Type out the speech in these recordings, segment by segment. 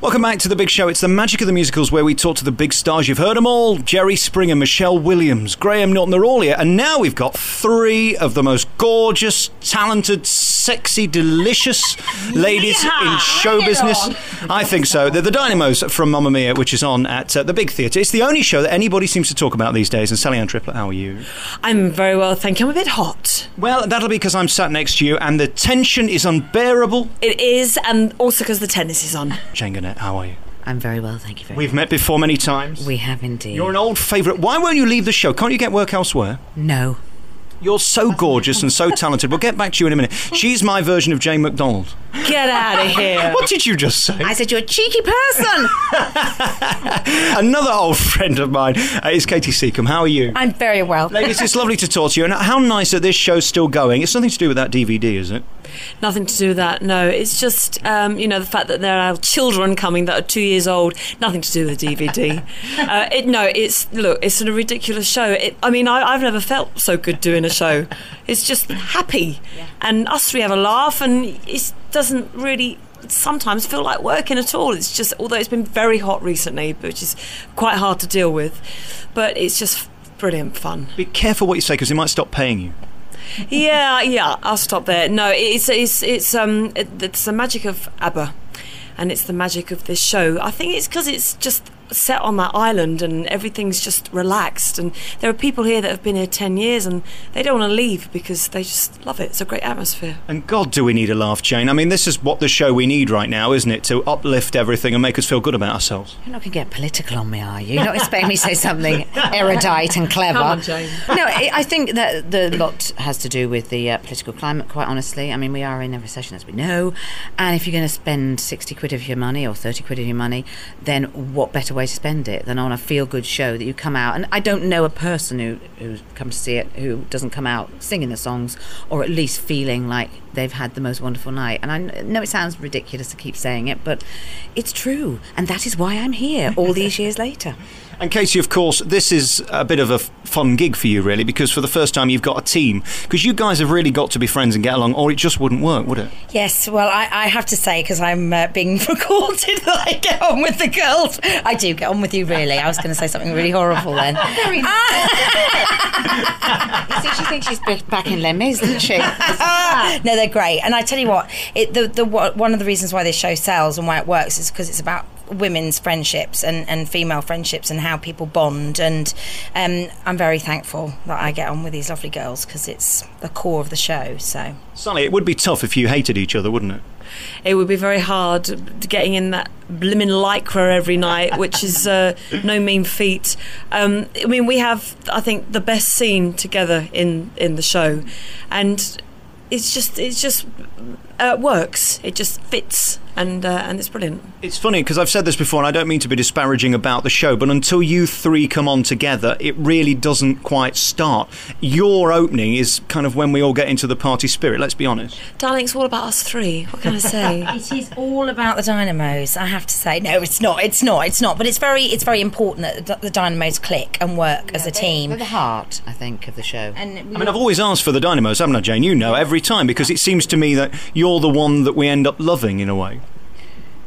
Welcome back to the big show. It's the magic of the musicals where we talk to the big stars. You've heard them all Jerry Springer, Michelle Williams, Graham Norton, they're all here. And now we've got three of the most gorgeous, talented, sexy, delicious ladies in show business. I think so. They're the Dynamos from Mamma Mia, which is on at uh, the Big Theatre. It's the only show that anybody seems to talk about these days. And Sally Ann Triplett, how are you? I'm very well, thank you. I'm a bit hot. Well, that'll be because I'm sat next to you and the tension is unbearable. It is, and also because the tennis is on. Jane Gurnett, how are you? I'm very well, thank you very We've met before many times. We have indeed. You're an old favourite. Why won't you leave the show? Can't you get work elsewhere? no. You're so gorgeous and so talented. We'll get back to you in a minute. She's my version of Jane McDonald. Get out of here. What did you just say? I said you're a cheeky person. Another old friend of mine uh, is Katy Secombe. How are you? I'm very well. Ladies, it's lovely to talk to you. And how nice that this show's still going. It's nothing to do with that DVD, is it? Nothing to do with that. No, it's just um, you know the fact that there are children coming that are two years old. Nothing to do with the DVD. uh, it, no, it's look, it's a ridiculous show. It, I mean, I, I've never felt so good doing a show. It's just happy, and us three have a laugh, and it doesn't really sometimes feel like working at all. It's just although it's been very hot recently, which is quite hard to deal with, but it's just brilliant fun. Be careful what you say because they might stop paying you. Yeah, yeah. I'll stop there. No, it's it's it's um it, it's the magic of ABBA, and it's the magic of this show. I think it's because it's just set on that island and everything's just relaxed. And there are people here that have been here ten years and they don't want to leave because they just love it. It's a great atmosphere. And God, do we need a laugh, Jane? I mean, this is what the show we need right now, isn't it? To uplift everything and make us feel good about ourselves. You're not going to get political on me, are you? You're not expecting me to say something erudite and clever. Come on, Jane. no, I I think that the lot has to do with the uh, political climate, quite honestly. I mean, we are in a recession, as we know. And if you're going to spend 60 quid of your money or 30 quid of your money, then what better way to spend it than on a feel good show that you come out? And I don't know a person who, who comes to see it who doesn't come out singing the songs or at least feeling like they've had the most wonderful night. And I know it sounds ridiculous to keep saying it, but it's true. And that is why I'm here all these years later. And Casey, of course, this is a bit of a fun gig for you, really, because for the first time you've got a team. Because you guys have really got to be friends and get along, or it just wouldn't work, would it? Yes, well, I, I have to say, because I'm uh, being recorded, that I get on with the girls. I do get on with you, really. I was going to say something really horrible then. You see, she thinks she's back in Les Mis, doesn't she? no, they're great. And I tell you what, it, the, the, what- one of the reasons why this show sells and why it works is because it's about women's friendships and, and female friendships and how people bond. And um, I'm very thankful that I get on with these lovely girls because it's the core of the show. So. Sally, it would be tough if you hated each other, wouldn't it? It would be very hard getting in that blimmin' lycra every night, which is uh, no mean feat. Um, I mean, we have, I think, the best scene together in in the show, and it's just it's just uh, works. It just fits, and uh, and it's brilliant. It's funny because I've said this before, and I don't mean to be disparaging about the show, but until you three come on together, it really doesn't quite start. Your opening is kind of when we all get into the party spirit. Let's be honest. Darling, it's all about us three. What can I say? It is all about the Dynamos. I have to say, no, it's not. It's not. It's not. But it's very, it's very important that the Dynamos click and work as a team. They're the heart, I think, of the show. And I mean, I've always asked for the Dynamos, haven't I, Jane? You know, every time, because it seems to me that you're the one that we end up loving in a way.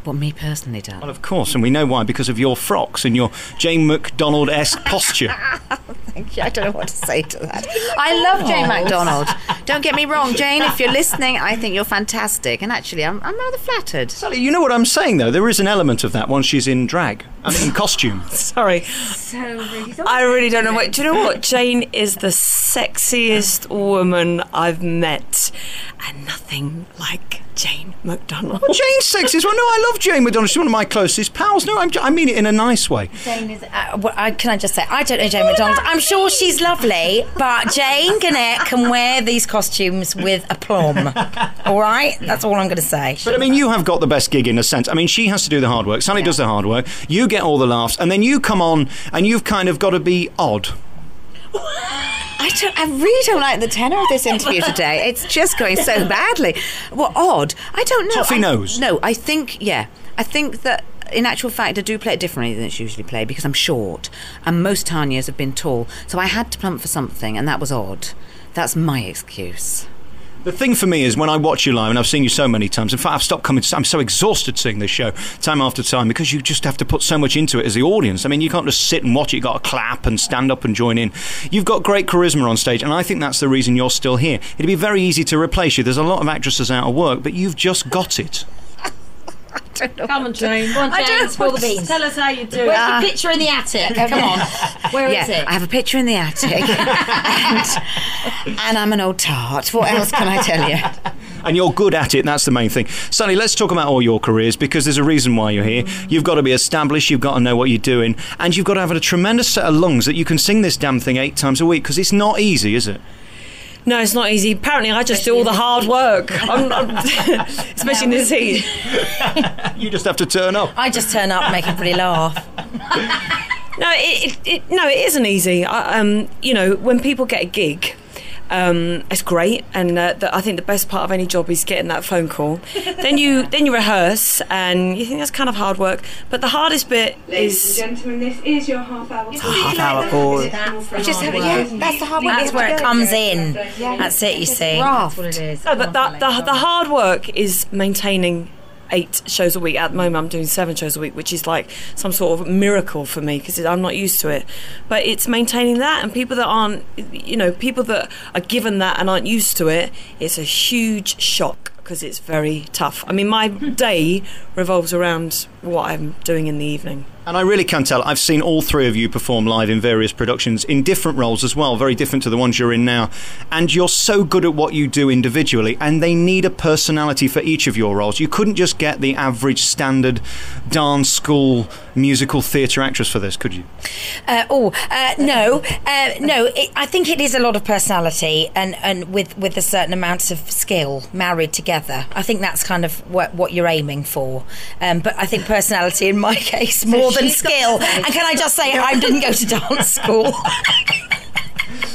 What me personally, Well, darling. of course, and we know why, because of your frocks and your Jane McDonald esque posture. Thank you. I don't know what to say to that. I love Jane oh. McDonald. Don't get me wrong, Jane. If you're listening, I think you're fantastic, and actually, I'm, I'm rather flattered. Sally, you know what I'm saying, though? There is an element of that once she's in drag, I mean, in costume. Sorry, I really don't know what. Do you know what? Jane is the sexiest woman I've met, and nothing like Jane McDonald. Jane's sexy as well. No, I love Jane McDonald. She's one of my closest pals. No, I'm, I mean it in a nice way. Jane is. Uh, well, I, can I just say, I don't know Jane McDonald. I'm sure she's lovely, but Jane Gurnett can wear these costumes with aplomb. All right, that's all I'm going to say. But I mean, you have got the best gig in a sense. I mean, she has to do the hard work. Sally does the hard work. You get all the laughs, and then you come on, and you've kind of got to be odd. I don't. I really don't like the tenor of this interview today. It's just going so badly. Well, odd. I don't know. Toffee I- nose. No, I think yeah. I think that in actual fact I do play it differently than it's usually played because I'm short, and most Tanyas have been tall. So I had to plump for something, and that was odd. That's my excuse. The thing for me is when I watch you live, and I've seen you so many times. In fact, I've stopped coming. I'm so exhausted seeing this show time after time because you just have to put so much into it as the audience. I mean, you can't just sit and watch it. You've got to clap and stand up and join in. You've got great charisma on stage, and I think that's the reason you're still here. It'd be very easy to replace you. There's a lot of actresses out of work, but you've just got it. Come on, Jane. Go on, I don't Spill know. the beans. Tell us how you do it. Where's the ah. picture in the attic? Come on. Where is yeah, it? I have a picture in the attic, and, and I'm an old tart. What else can I tell you? And you're good at it, that's the main thing. Sally, let's talk about all your careers because there's a reason why you're here. You've got to be established, you've got to know what you're doing, and you've got to have a tremendous set of lungs that you can sing this damn thing eight times a week because it's not easy, is it? No, it's not easy. Apparently, I just do all the hard work, I'm, I'm, especially in this heat. You just have to turn up. I just turn up and make everybody laugh. No, it, it, it no, it isn't easy. I, um, you know, when people get a gig. Um, it's great, and uh, the, I think the best part of any job is getting that phone call. then you then you rehearse, and you think that's kind of hard work. But the hardest bit Ladies is and gentlemen, this is your half hour. half hour call. Just have, yeah, that's the hard work. That's where it comes in. Yeah. That's it. You see. That's what it is. no, but the, the, the hard work is maintaining eight shows a week. At the moment, I'm doing seven shows a week, which is like some sort of miracle for me because I'm not used to it. But it's maintaining that, and people that aren't, you know, people that are given that and aren't used to it, it's a huge shock because it's very tough. I mean, my day revolves around what I'm doing in the evening. And I really can tell. I've seen all three of you perform live in various productions in different roles as well, very different to the ones you're in now. And you're so good at what you do individually, and they need a personality for each of your roles. You couldn't just get the average standard dance school musical theatre actress for this, could you? Uh, oh uh, no, uh, no. It, I think it is a lot of personality and, and with with a certain amount of skill married together. I think that's kind of what, what you're aiming for. Um, but I think personality in my case more than skill. And can I just say I didn't go to dance school.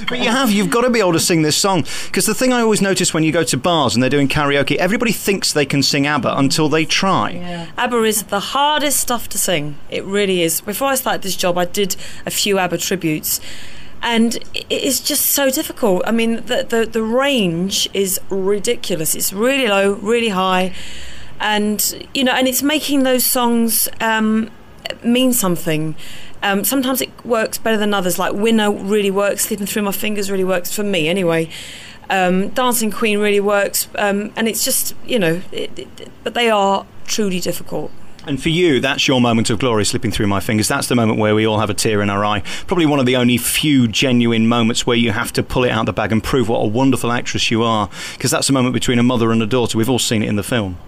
But you have, you've got to be able to sing this song. Because the thing I always notice when you go to bars and they're doing karaoke, everybody thinks they can sing ABBA until they try. ABBA is the hardest stuff to sing. It really is. Before I started this job, I did a few ABBA tributes. And it's just so difficult. I mean, the, the, the range is ridiculous. It's really low, really high. And, you know, and it's making those songs um, mean something. Um, sometimes it works better than others. Like Winner really works. Slipping Through My Fingers really works for me, anyway. Um, Dancing Queen really works. Um, and it's just, you know, it, it, but they are truly difficult. And for you, that's your moment of glory slipping through my fingers. That's the moment where we all have a tear in our eye. Probably one of the only few genuine moments where you have to pull it out of the bag and prove what a wonderful actress you are. Because that's a moment between a mother and a daughter. We've all seen it in the film.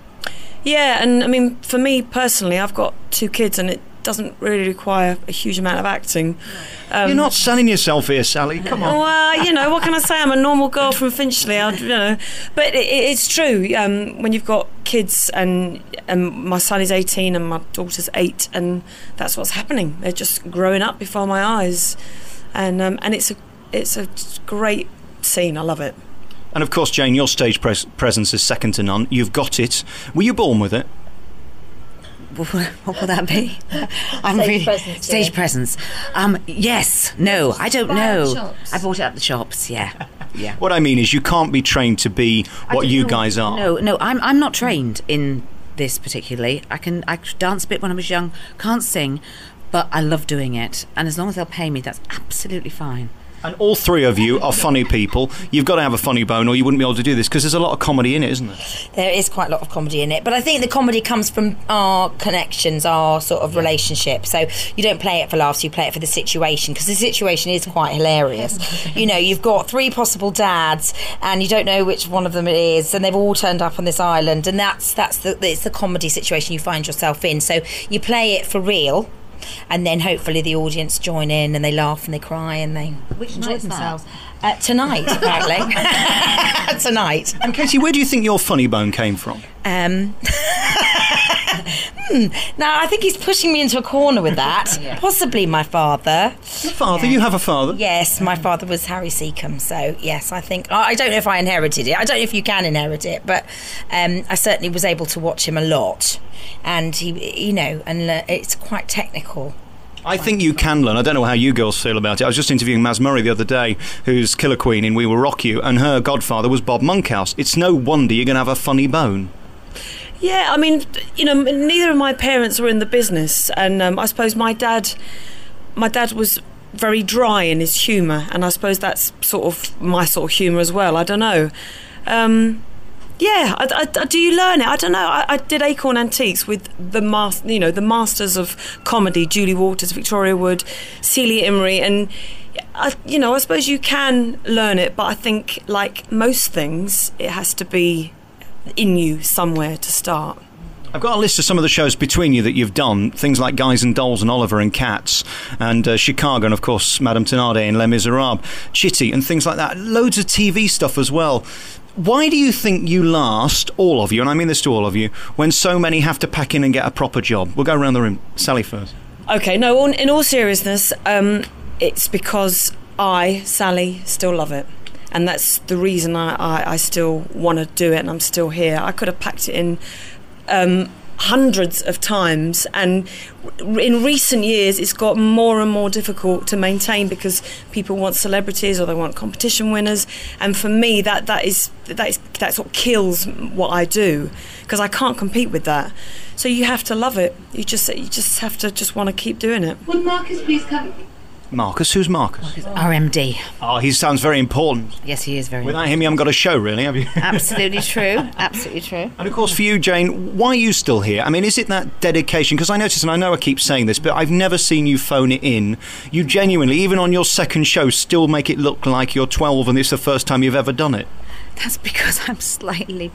Yeah, and I mean, for me personally, I've got two kids, and it doesn't really require a huge amount of acting. Um, You're not selling yourself here, Sally. Come on. Well, you know, what can I say? I'm a normal girl from Finchley. I, you know, but it- it's true. Um, when you've got kids, and and my son is 18 and my daughter's eight, and that's what's happening. They're just growing up before my eyes, and um, and it's a it's a great scene. I love it. And of course, Jane, your stage pres- presence is second to none. You've got it. Were you born with it? what will that be? I'm Stage really presence, stage yeah. presence. Um, yes, no, I don't Buy know. shops. I bought it at the shops. Yeah, yeah. What I mean is, you can't be trained to be what you know- guys are. No, no, I'm I'm not trained in this particularly. I can I could dance a bit when I was young. Can't sing, but I love doing it. And as long as they'll pay me, that's absolutely fine. And all three of you are funny people. You've got to have a funny bone, or you wouldn't be able to do this because there's a lot of comedy in it, isn't there? there is quite a lot of comedy in it, but I think the comedy comes from our connections, our sort of relationship. So you don't play it for laughs, you play it for the situation because the situation is quite hilarious. you know, you've got three possible dads, and you don't know which one of them it is, and they've all turned up on this island, and that's that's the it's the comedy situation you find yourself in. So you play it for real. And then hopefully the audience join in and they laugh and they cry and they Which enjoy night's that? Themselves. Uh, tonight, apparently. tonight. And Katy, where do you think your funny bone came from? Um, hmm, now I think he's pushing me into a corner with that. Possibly my father. Your father. You have a father. Yes, my father was Harry Secombe. So yes, I think I I don't know if I inherited it. I don't know if you can inherit it, but um, I certainly was able to watch him a lot, and he, you know, and uh, it's quite technical. I think you can learn. I don't know how you girls feel about it. I was just interviewing Mazz Murray the other day, who's Killer Queen in We Will Rock You, and her godfather was Bob Monkhouse. It's no wonder you're going to have a funny bone. Yeah, I mean, you know, neither of my parents were in the business, and um, I suppose my dad, my dad was very dry in his humour, and I suppose that's sort of my sort of humour as well. I don't know. Um, yeah, I, I- do you learn it? I don't know. I, I did Acorn Antiques with the mas- you know, the masters of comedy: Julie Walters, Victoria Wood, Celia Imrie, and I, you know, I suppose you can learn it, but I think, like most things, it has to be in you somewhere to start. I've got a list of some of the shows between you that you've done, things like Guys and Dolls and Oliver and Cats, and uh, Chicago, and of course Madame Thénardier and Les Miserables, Chitty, and things like that. Loads of TV stuff as well. Why do you think you last, all of you, and I mean this to all of you, when so many have to pack in and get a proper job? We'll go around the room. Sally first. Okay, no, in all seriousness, um, it's because I, Sally, still love it. And that's the reason I, I, I still want to do it and I'm still here. I could have packed it in um, hundreds of times, and in recent years, it's got more and more difficult to maintain because people want celebrities or they want competition winners. And for me, that, that is that is that's what kills what I do because I can't compete with that. So you have to love it. You just you just have to just want to keep doing it. Would Marcus please come? Marcus, who's Marcus? RMD. Oh, ah, he sounds very important. Yes, he is very. Without him, you haven't got a show, really, have you? Absolutely true. Absolutely true. And of course, for you, Jane, why are you still here? I mean, is it that dedication? Because I notice, and I know I keep saying this, but I've never seen you phone it in. You genuinely, even on your second show, still make it look like you're 12 and it's the first time you've ever done it. That's because I'm slightly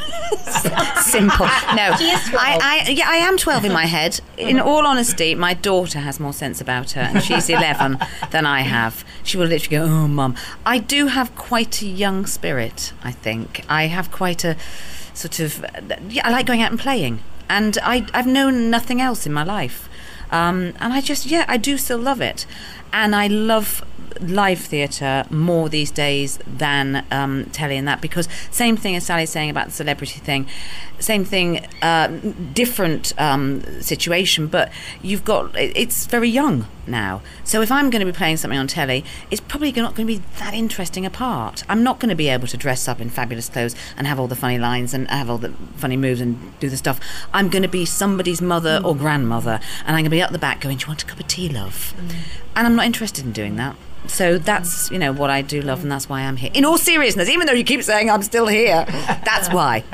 simple. No, I, I, yeah, I am 12 in my head. In all honesty, my daughter has more sense about her, and she's 11 than I have. She will literally go, "Oh, mum." I do have quite a young spirit. I think I have quite a sort of. Yeah, I like going out and playing, and I, I've known nothing else in my life. Um, and I just, yeah, I do still love it. And I love live theatre more these days than um, telly and that because same thing as Sally's saying about the celebrity thing, same thing, uh, different um, situation, but you've got it's very young now. So if I'm going to be playing something on telly, it's probably not going to be that interesting a part. I'm not going to be able to dress up in fabulous clothes and have all the funny lines and have all the funny moves and do the stuff. I'm going to be somebody's mother or mm. grandmother, and I'm going to be at the back going, "Do you want a cup of tea, love?" Mm. And I'm not interested in doing that. So that's mm. you know what I do love, and that's why I'm here. In all seriousness, even though you keep saying I'm still here, that's why.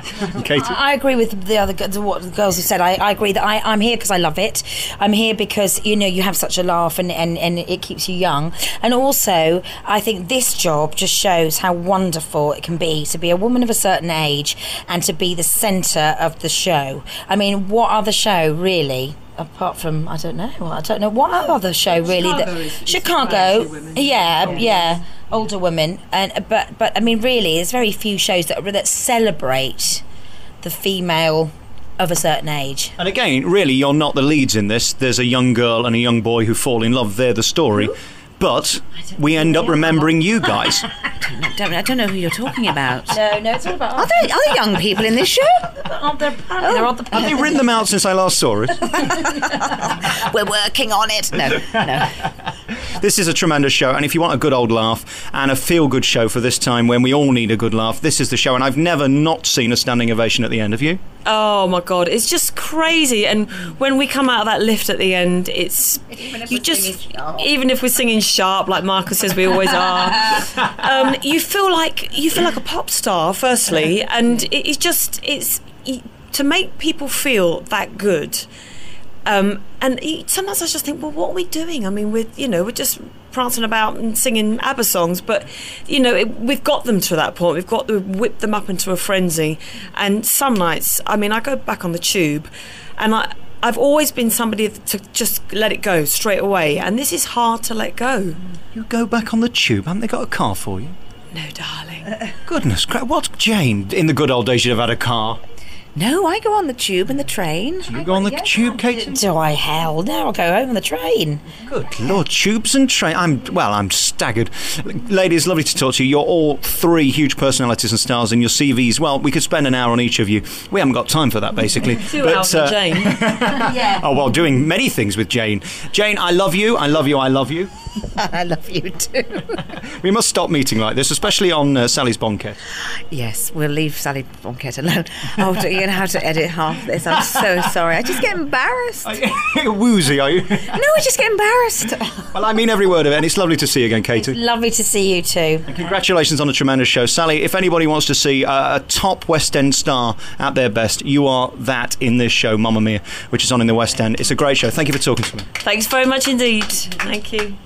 Katy? I I agree with the other what the girls have said. I, I agree that I, I'm here because I love it. I'm here because you know you have such a and, and, and it keeps you young. And also, I think this job just shows how wonderful it can be to be a woman of a certain age and to be the centre of the show. I mean, what other show really? Apart from I don't know, I don't know what other show really Chicago that is- is Chicago, women. yeah, yeah, older women, and but but I mean, really, there's very few shows that that celebrate the female of a certain age. And again, really, you're not the leads in this. There's a young girl and a young boy who fall in love. They're the story. But we end up remembering you guys. I don't, I don't know who you're talking about. No, no, it's all about. Are there, are there young people in this show? Aren't there, apparently oh. there are other Have they written them out since I last saw it? We're working on it. No, no. This is a tremendous show, and if you want a good old laugh and a feel good show for this time when we all need a good laugh, this is the show. And I've never not seen a standing ovation at the end of you. Oh my god, it's just crazy. And when we come out of that lift at the end, it's you just even if we're singing sharp like Marcus says we always are, um, you feel like you feel like a pop star. Firstly, and it's just it's to make people feel that good. Um, and sometimes I just think, well, what are we doing? I mean, we're you know we're just prancing about and singing ABBA songs, but you know it, we've got them to that point. We've got to whip them up into a frenzy. And some nights, I mean, I go back on the tube, and I. I've always been somebody to just let it go straight away, and this is hard to let go. You go back on the tube, haven't they got a car for you? No, darling. Goodness, what, Jane? In the good old days, you'd have had a car. No, I go on the tube and the train. You go on the tube, Kate? Do I? Hell no, I'll go home on the train. Good lord, tubes and train. I'm well. I'm staggered. Ladies, lovely to talk to you. You're all three huge personalities and stars in your CVs. Well, we could spend an hour on each of you. We haven't got time for that, basically. Two hours uh, with Jane. Oh well, doing many things with Jane. Jane, I love you. I love you. I love you. I love you too. We must stop meeting like this, especially on uh, Sally's Bonket. yes, we'll leave Sally Bonket alone. Oh, you're going to have to edit half this. I'm so sorry. I just get embarrassed. Woozy, are you? No, I just get embarrassed. well, I mean every word of it, and it's lovely to see you again, Katy. Lovely to see you too. Congratulations on a tremendous show. Sally, if anybody wants to see uh, a top West End star at their best, you are that in this show, Mamma Mia, which is on in the West End. It's a great show. Thank you for talking to me. Thanks very much indeed. Thank you.